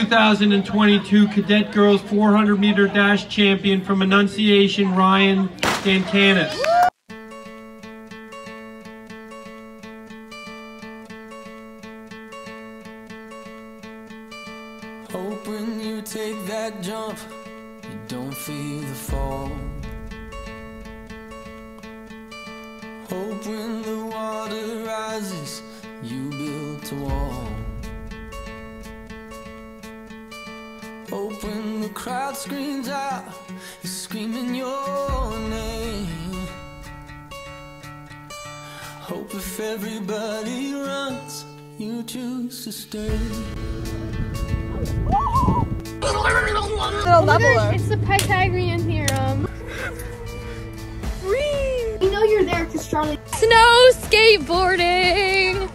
2022 Cadet Girls 400 meter dash champion from Annunciation, Ryan Dantanis. Hope when you take that jump, you don't feel the fall. Hope when the water rises, you built a wall. Crowd screams out, you're screaming your name. Hope if everybody runs, you choose to stay. Little leveler. It's the Pythagorean theorem. You know you're there because Charlie. Snow skateboarding.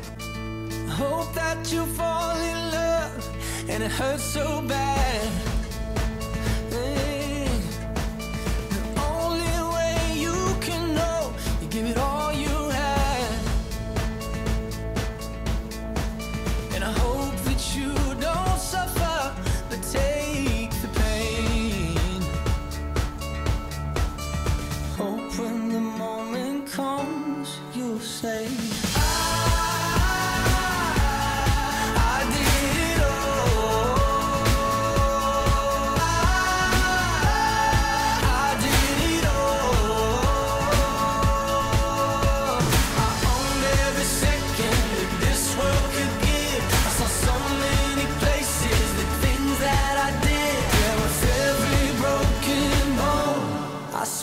Hope that you fall in love and it hurts so bad.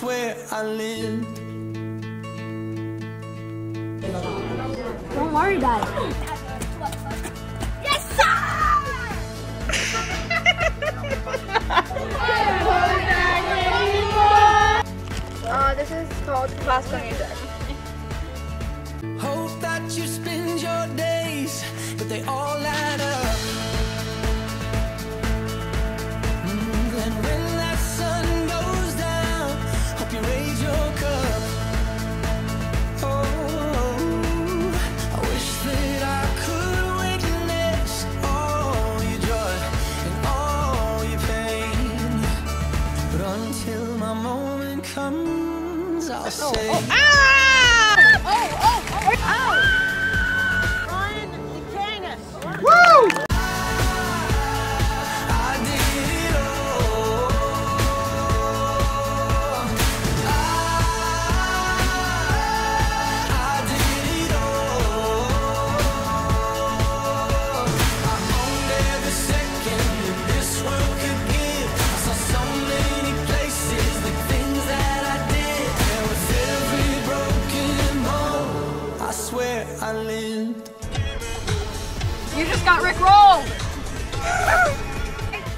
Bone, I I lived. Don't worry about it. Yes, Uh, this is called classical music. Hope that you spend your days, but they all add up. Oh, oh, comes, I'll swear You just got Rick rolled.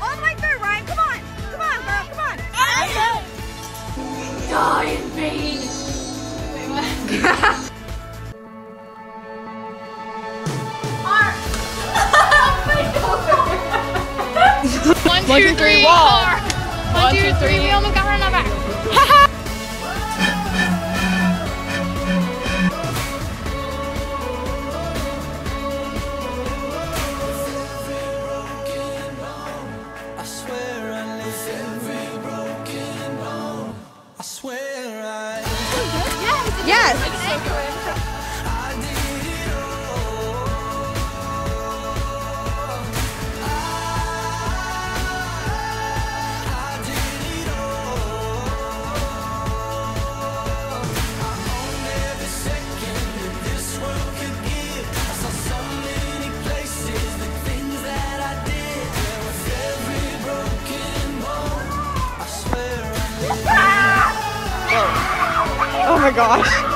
All the way through, Ryan. Come on. Come on, girl. Come on. Die in vain. One, two, three, wall. One, two, three. We almost got her on our back. Yes. My gosh.